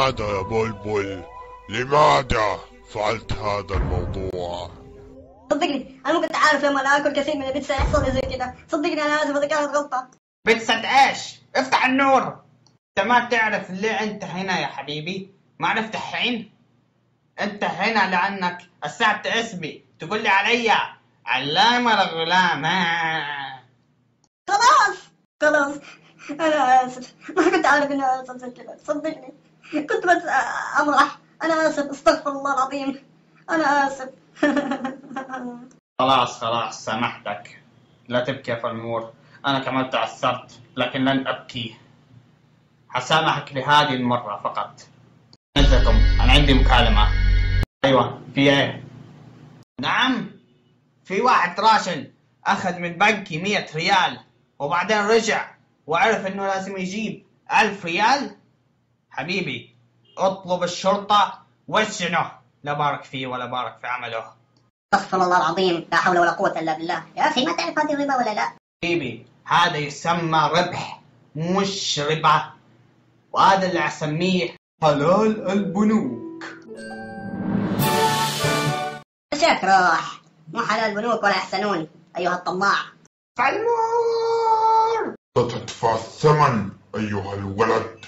لماذا يا بلبل؟ لماذا فعلت هذا الموضوع؟ صدقني أنا ما كنت عارف لما أنا أكل كثير من البيتزا يحصل لي زي كذا. صدقني أنا اسف اذا كانت غلطه بيتزا إيش؟ افتح النور. أنت ما تعرف ليه أنت هنا يا حبيبي؟ ما عرفت الحين؟ أنت هنا لأنك اسعت اسمي. تقول لي علي. علامة الغلام. خلاص خلاص. أنا آسف. ما كنت عارف انه يحصل زي كذا. صدقني. كنت بس أمرح. أنا آسف. استغفر الله العظيم. أنا آسف. خلاص خلاص. سامحتك. لا تبكي يا فلمور أنا كمان تعثرت لكن لن أبكي. حسامحك لهذه المرة فقط. عزكم أنا عندي مكالمة. أيوه. في إيه؟ نعم. في واحد راشن. أخذ من بنكي مية ريال وبعدين رجع وعرف إنه لازم يجيب ألف ريال. حبيبي اطلب الشرطة وسجنه لا بارك فيه ولا بارك في عمله. استغفر الله العظيم لا حول ولا قوة إلا بالله. يا أخي ما تعرف هذه الربا ولا لا؟ حبيبي هذا يسمى ربح مش ربا. وهذا اللي أسميه حلال البنوك. شك راح. مو حلال بنوك ولا يحسنون أيها الطماع. فالمور ستدفع الثمن أيها الولد.